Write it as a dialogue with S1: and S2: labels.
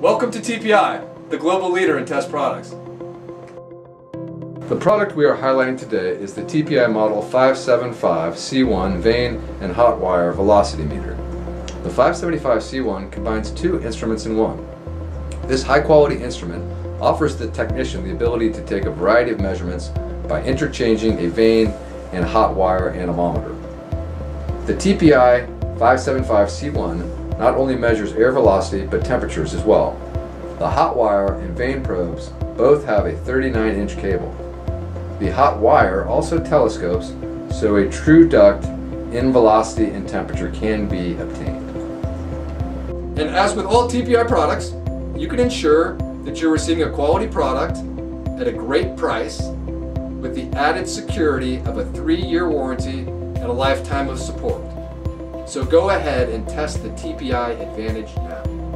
S1: Welcome to TPI, the global leader in test products.
S2: The product we are highlighting today is the TPI Model 575C1 vane and hot wire velocity meter. The 575C1 combines two instruments in one. This high quality instrument offers the technician the ability to take a variety of measurements by interchanging a vane and hot wire anemometer. The TPI 575C1 not only measures air velocity but temperatures as well. The hot wire and vane probes both have a 39 inch cable. The hot wire also telescopes so a true duct in velocity and temperature can be obtained.
S1: And as with all TPI products, you can ensure that you're receiving a quality product at a great price with the added security of a three-year warranty and a lifetime of support. So go ahead and test the TPI Advantage now.